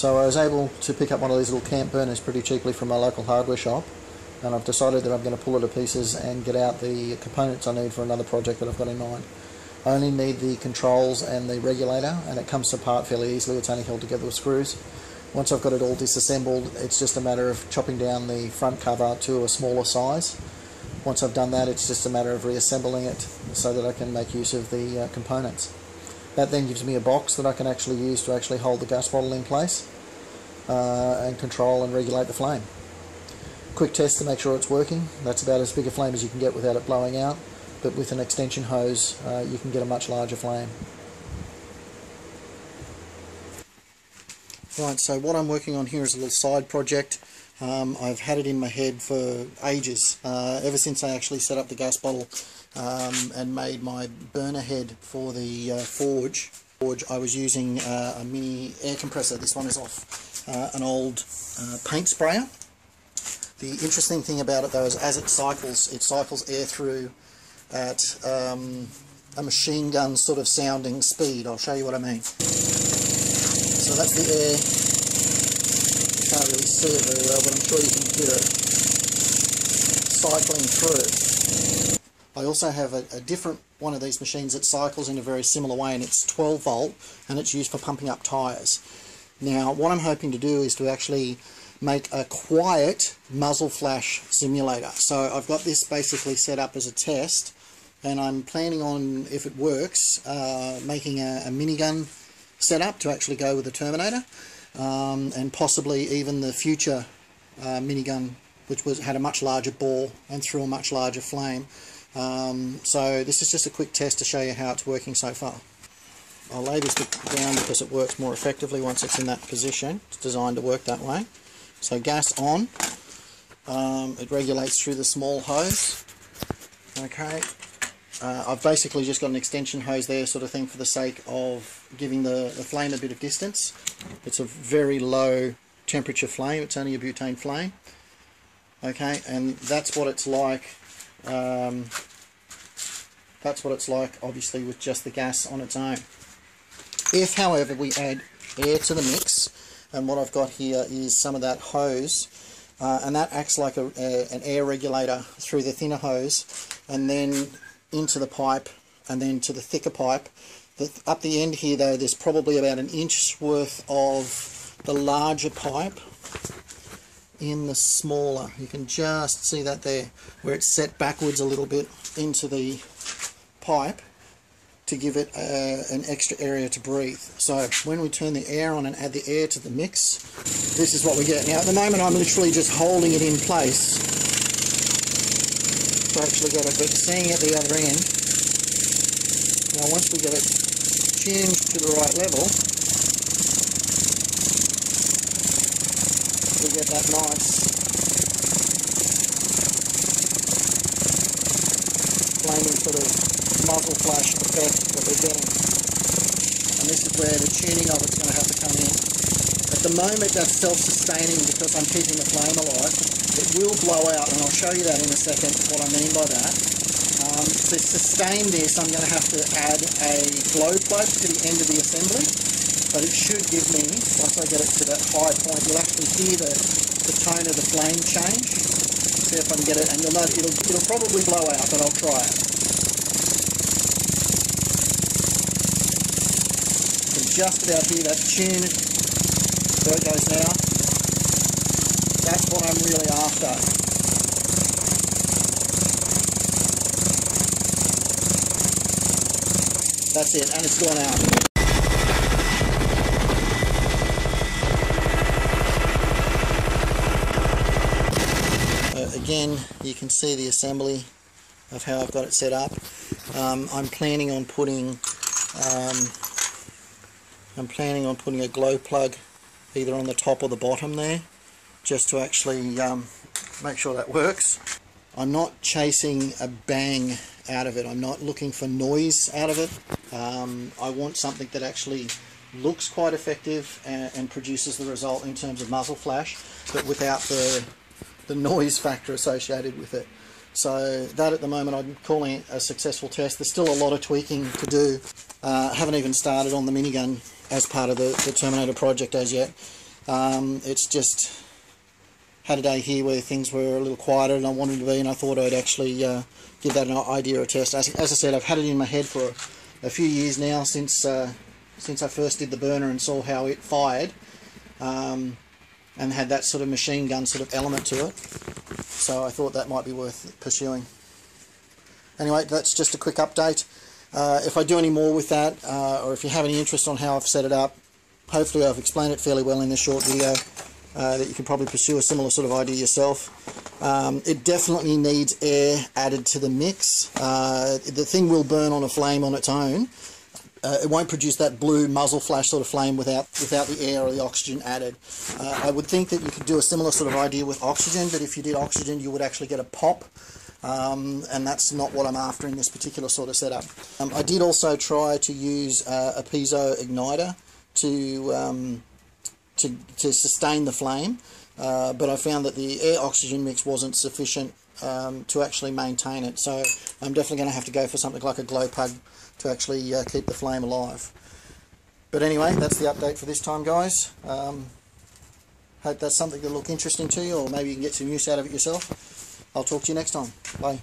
So I was able to pick up one of these little camp burners pretty cheaply from my local hardware shop and I've decided that I'm going to pull it to pieces and get out the components I need for another project that I've got in mind. I only need the controls and the regulator and it comes apart fairly easily, it's only held together with screws. Once I've got it all disassembled it's just a matter of chopping down the front cover to a smaller size. Once I've done that it's just a matter of reassembling it so that I can make use of the uh, components. That then gives me a box that I can actually use to actually hold the gas bottle in place uh, and control and regulate the flame. Quick test to make sure it's working. That's about as big a flame as you can get without it blowing out, but with an extension hose uh, you can get a much larger flame. Right, so what I'm working on here is a little side project. Um, I've had it in my head for ages, uh, ever since I actually set up the gas bottle um, and made my burner head for the uh, forge. Forge. I was using uh, a mini air compressor. This one is off uh, an old uh, paint sprayer. The interesting thing about it though is as it cycles, it cycles air through at um, a machine gun sort of sounding speed. I'll show you what I mean. So that's the air. You can't really see it very well, but I'm sure you can hear it cycling through. I also have a, a, different one of these machines that cycles in a very similar way and it's 12 volt and it's used for pumping up tyres. Now what I'm hoping to do is to actually make a quiet muzzle flash simulator. So I've got this basically set up as a test and I'm planning on, if it works, uh, making a, a minigun setup to actually go with the Terminator um, and possibly even the future uh, minigun which was had a much larger bore and threw a much larger flame. Um, so this is just a quick test to show you how it's working so far. I'll lay this down because it works more effectively once it's in that position. It's designed to work that way. So gas on. Um, it regulates through the small hose. Okay. Uh, I've basically just got an extension hose there sort of thing for the sake of giving the, the flame a bit of distance. It's a very low temperature flame. It's only a butane flame. Okay, and that's what it's like. Um, that's what it's like, obviously, with just the gas on its own. If, however, we add air to the mix, and what I've got here is some of that hose uh, and that acts like a, a, an air regulator through the thinner hose and then into the pipe and then to the thicker pipe. The, up the end here though there's probably about an inch worth of the larger pipe in the smaller. You can just see that there where it's set backwards a little bit into the pipe to give it uh, an extra area to breathe. So when we turn the air on and add the air to the mix, this is what we get. Now at the moment I'm literally just holding it in place to actually get it, but seeing at the other end, now once we get it tuned to the right level, get that nice flaming sort of muzzle flash effect that we're getting. And this is where the tuning of it's going to have to come in. At the moment that's self-sustaining because I'm keeping the flame alive. It will blow out and I'll show you that in a second what I mean by that. Um, to sustain this I'm going to have to add a glow plug to the end of the assembly but it should give me, once I get it to that high point, you'll actually hear the, the tone of the flame change. See if I can get it, and you'll know it'll, it'll probably blow out, but I'll try it. just about hear that tune. There it goes now. That's what I'm really after. That's it, and it's gone out. Uh, again, you can see the assembly of how I've got it set up. Um, I'm planning on putting um, I'm planning on putting a glow plug either on the top or the bottom there just to actually um, make sure that works. I'm not chasing a bang out of it. I'm not looking for noise out of it. Um, I want something that actually looks quite effective and, and, produces the result in terms of muzzle flash but without the, the noise factor associated with it. So that at the moment I'm calling it a successful test. There's still a lot of tweaking to do. Uh, haven't even started on the minigun as part of the, the Terminator project as yet. Um, it's just had a day here where things were a little quieter than I wanted to be, and I thought I'd actually uh, give that an idea a test. As, as, I said, I've had it in my head for a, a few years now since uh, since I first did the burner and saw how it fired, um, and had that sort of machine gun sort of element to it. So I thought that might be worth pursuing. Anyway, that's just a quick update. Uh, if I do any more with that, uh, or if you have any interest on how I've set it up, hopefully I've explained it fairly well in this short video uh, that you can probably pursue a similar sort of idea yourself. Um, it definitely needs air added to the mix. Uh, the thing will burn on a flame on its own. Uh, it won't produce that blue muzzle flash sort of flame without without the air or the oxygen added. Uh, I would think that you could do a similar sort of idea with oxygen, but if you did oxygen, you would actually get a pop. Um, and that's not what I'm after in this particular sort of setup. Um, I did also try to use uh, a piezo igniter to, um, to, to sustain the flame, uh, but I found that the air oxygen mix wasn't sufficient um, to actually maintain it. So I'm definitely going to have to go for something like a glow plug to actually uh, keep the flame alive. But anyway, that's the update for this time, guys. Um, hope that's something that'll look interesting to you, or maybe you can get some use out of it yourself. I'll talk to you next time. Bye.